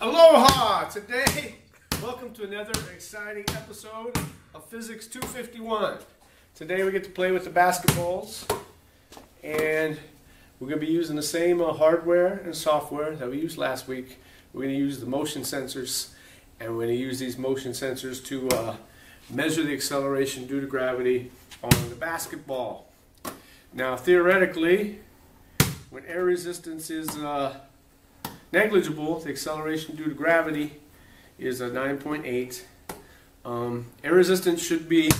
Aloha! Today, welcome to another exciting episode of Physics 251. Today we get to play with the basketballs and we're going to be using the same uh, hardware and software that we used last week. We're going to use the motion sensors and we're going to use these motion sensors to uh, measure the acceleration due to gravity on the basketball. Now theoretically, when air resistance is uh, negligible, the acceleration due to gravity is a 9.8. Um, air resistance should be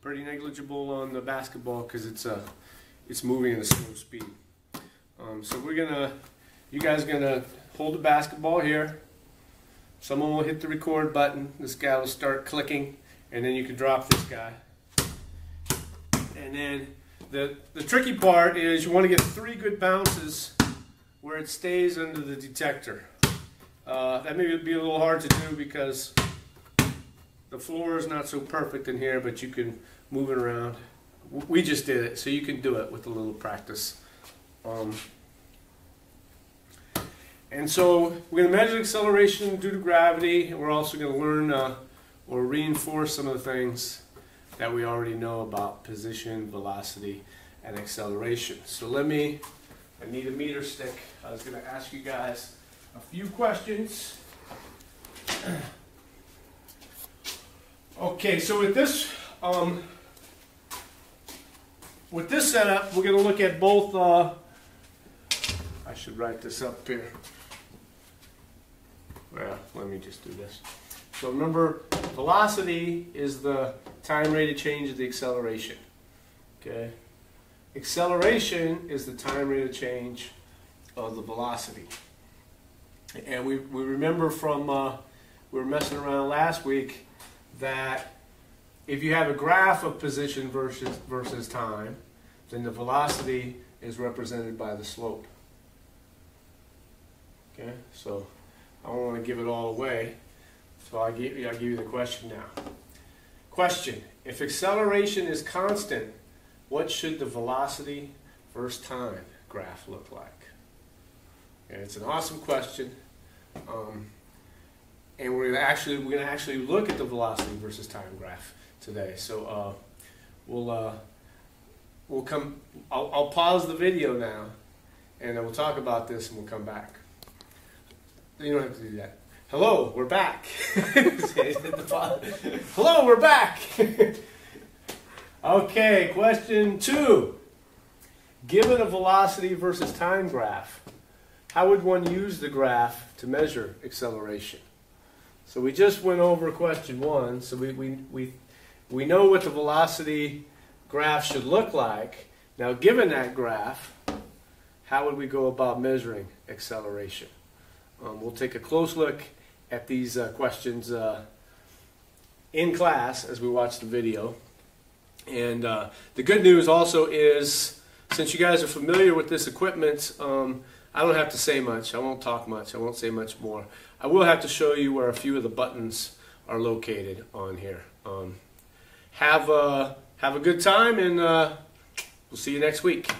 pretty negligible on the basketball because it's a it's moving at a slow speed. Um, so we're gonna, you guys gonna hold the basketball here. Someone will hit the record button. This guy will start clicking, and then you can drop this guy. And then the the tricky part is you want to get three good bounces where it stays under the detector. Uh, that may be a little hard to do because the floor is not so perfect in here, but you can move it around. We just did it, so you can do it with a little practice. Um, and so we're going to measure acceleration due to gravity, we're also going to learn uh, or reinforce some of the things that we already know about position, velocity, and acceleration. So let me I need a meter stick. I was going to ask you guys a few questions. okay, so with this, um, with this setup, we're going to look at both. Uh, I should write this up here. Well, let me just do this. So remember, velocity is the time rate of change of the acceleration. Okay. Acceleration is the time rate of change of the velocity. And we, we remember from, uh, we were messing around last week, that if you have a graph of position versus, versus time, then the velocity is represented by the slope. Okay, so I don't want to give it all away, so I'll give, I'll give you the question now. Question, if acceleration is constant, what should the velocity versus time graph look like? And it's an awesome question. Um, and we're gonna actually we're gonna actually look at the velocity versus time graph today. So uh, we'll uh, we'll come. I'll, I'll, pause the video now, and then we'll talk about this, and we'll come back. You don't have to do that. Hello, we're back. Hello, we're back. Okay, question two. Given a velocity versus time graph, how would one use the graph to measure acceleration? So we just went over question one, so we, we, we, we know what the velocity graph should look like. Now given that graph, how would we go about measuring acceleration? Um, we'll take a close look at these uh, questions uh, in class as we watch the video. And uh, the good news also is, since you guys are familiar with this equipment, um, I don't have to say much. I won't talk much. I won't say much more. I will have to show you where a few of the buttons are located on here. Um, have, a, have a good time, and uh, we'll see you next week.